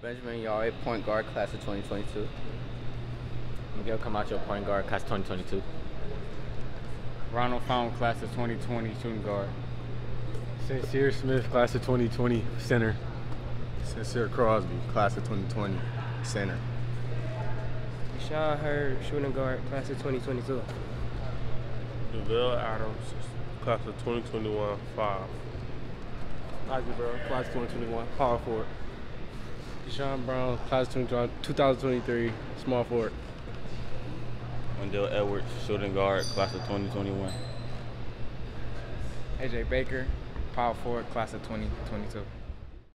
Benjamin Yari, point guard, class of 2022. Miguel Camacho, point guard, class 2022. Ronald Fountain, class of 2020, shooting guard. Sincere Smith, class of 2020, center. Sincere Crosby, class of 2020, center. Sean Hurd, shooting guard, class of 2022. DeVille Adams, class of 2021, 5. Isaac Bro, class 2021, power forward. Deshaun Brown, class 2023, small forward. Wendell Edwards, shooting guard, class of 2021. AJ Baker, power forward, class of 2022.